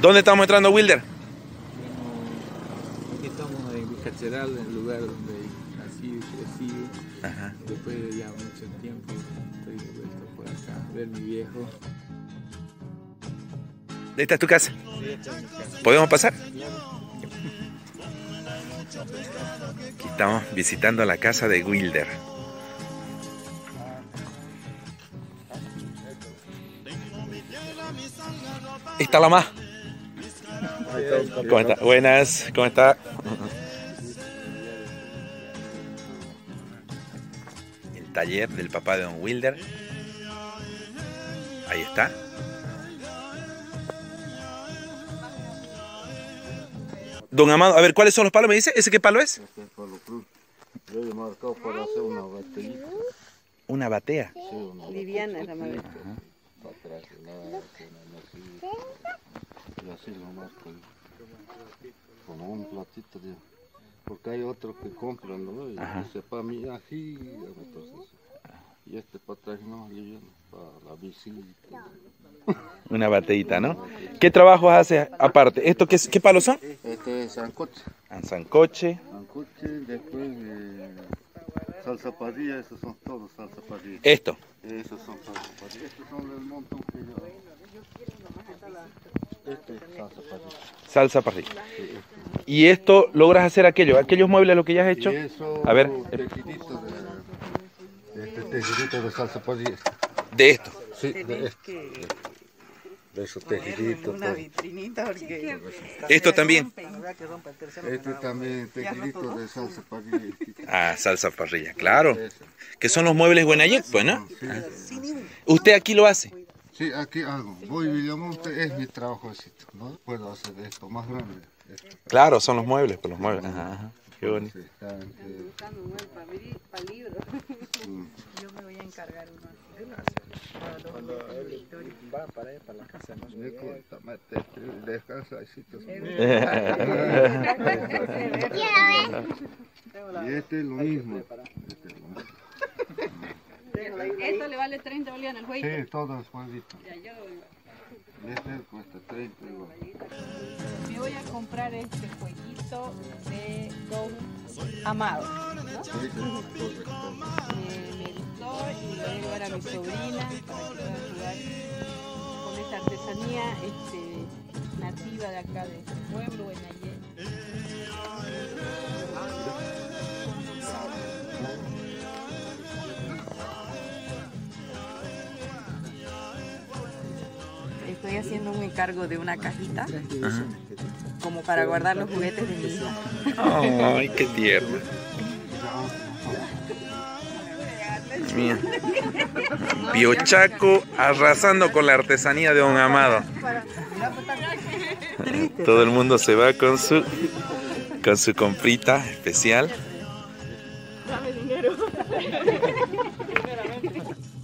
¿Dónde estamos entrando, Wilder? Aquí estamos en Vicacheral, en el lugar donde nací y crecí. Ajá. Después de ya mucho tiempo estoy de vuelta por acá a ver mi viejo. Esta es tu casa. Sí, esta es mi casa. ¿Podemos pasar? Aquí estamos visitando la casa de Wilder. Está la más. ¿Cómo está? Buenas, ¿cómo está? El taller del papá de Don Wilder. Ahí está. Don Amado, a ver, ¿cuáles son los palos? ¿Me dice? ¿Ese qué palo es? Este es Pablo Cruz. Yo he marcado para hacer una batería. Una batea. Sí, una Liviana la madera. Lo marco. yo. Con un platito de... Porque hay otros que compran, ¿no? Y Ajá. dice, para mí aquí, entonces. Y este para atrás no, liviano, para la visita. Una bateita, ¿no? ¿Qué trabajos hace aparte? ¿Esto qué, qué palos son? Este es sancoche. Sancoche. Sancoche, después eh, salsa parrilla, esos son todos salsa parrilla. Esto. Esos son salsa parrilla. Estos son del montón que yo... Este es salsa parrilla. Salsa parrilla. Y esto logras hacer aquello, aquellos muebles lo que ya has hecho. Y eso, A ver. tejidito de, este tejidito de salsa parrilla. De esto. Sí, de, este, de esos tejiditos. Una todo. vitrinita porque Esto también. Este también tejidito de salsa parrilla. Ah, salsa parrilla, claro. Que son los muebles Buenayet, pues, ¿no? Sí, Usted aquí lo hace. Sí, aquí hago. Voy a Villamonte, es mi trabajocito. ¿no? Puedo hacer esto más grande. Esto. Claro, son los muebles, pues los muebles. Ajá, ajá. Qué bonito. Sí, están, eh, Buscando un buen para libro. mm. Yo me voy a encargar uno. Cuando él va para allá, para la casa, no mate, descansa, hay sitios. Y este es lo mismo. Este es lo mismo. Esto le vale 30 bolivianos al jueguito. Sí, todo es jueguito. Ya, yo Y este cuesta 30 igual. me voy a comprar este jueguito de Don Amado. ¿no? Sí. Me, me gustó y lo voy a llevar a mi sobrina para que pueda jugar con esta artesanía este, nativa de acá de este pueblo, Buenayé. Estoy haciendo un encargo de una cajita como para guardar los juguetes de mi hija. Ay, qué tierno. Mía. Piochaco arrasando con la artesanía de Don Amado. Todo el mundo se va con su con su comprita especial. Dame dinero.